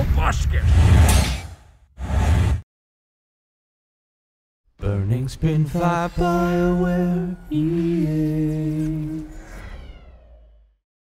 Proboscis! Burning spin fire Bioware EA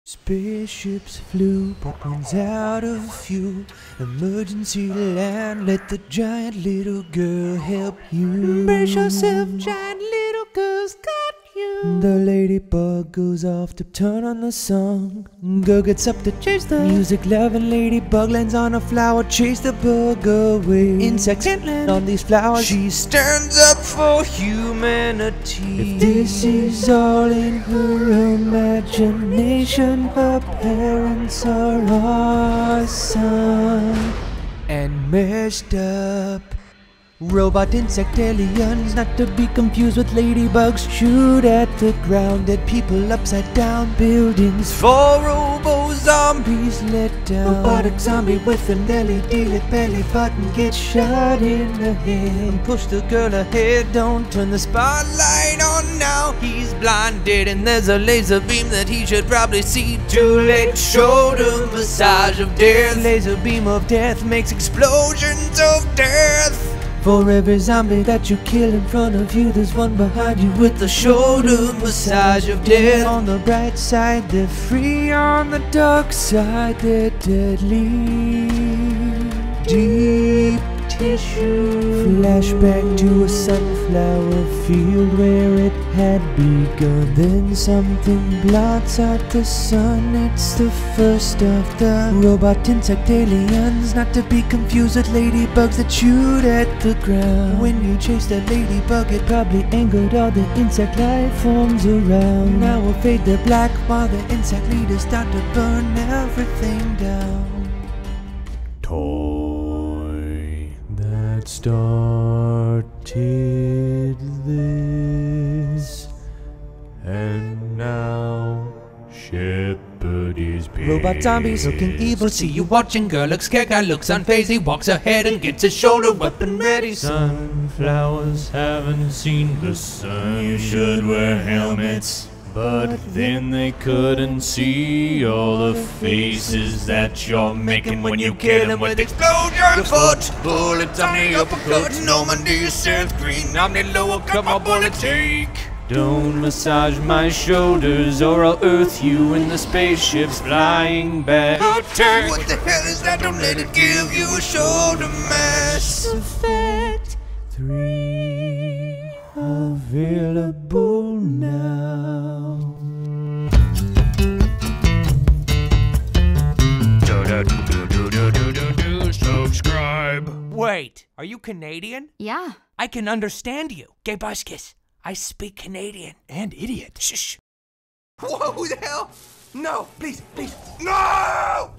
Spaceships flew, but one's out of fuel. Emergency land, let the giant little girl help you. Brace yourself, giant little girl's got you The ladybug goes off to turn on the song. Girl gets up to chase the music. Loving ladybug Lands on a flower, chase the bug away. Insects can't land on these flowers. She stands up for humanity. If this is all in her imagination Her parents are awesome And messed up Robot insect aliens, not to be confused with ladybugs. Shoot at the ground, dead people upside down. Buildings for robo zombies let down. Robotic zombie with an LED lit belly button gets shot in the head. Push the girl ahead, don't turn the spotlight on now. He's blinded, and there's a laser beam that he should probably see. Too late, shoulder massage of death. Laser beam of death makes explosions of death. For every zombie that you kill in front of you, there's one behind you with the shoulder massage of death. On the bright side, they're free. On the dark side, they're deadly. Deep tissue. Flashback to a sunflower field where it had begun. Then something blots out the sun. It's the first of the robot insect aliens, not to be confused with ladybugs that shoot at the ground. When you chase the ladybug, it probably angered all the insect life forms around. Now we'll fade to black while the insect leaders start to burn everything down. Toy that started this, and now Shepard is pissed. Robot zombies looking evil, see you watching. Girl looks scared, guy looks unfazed. He walks ahead and gets his shoulder weapon ready. Sunflowers haven't seen the sun. You should wear helmets. But then they couldn't see all the faces that you're making when you kill them with Explosion foot! Bullets on the uppercut! Normandy, Seth Green, I'm the lower cut, my bullet take! Don't massage my shoulders or I'll earth you in the spaceships flying back. Attack! What the hell is that? Don't let it give you a shoulder mass! Effect 3 available Subscribe! Wait, are you Canadian? Yeah. I can understand you. Gay Buskis. I speak Canadian. And idiot. Shh. Whoa, who the hell? No, please, please. No!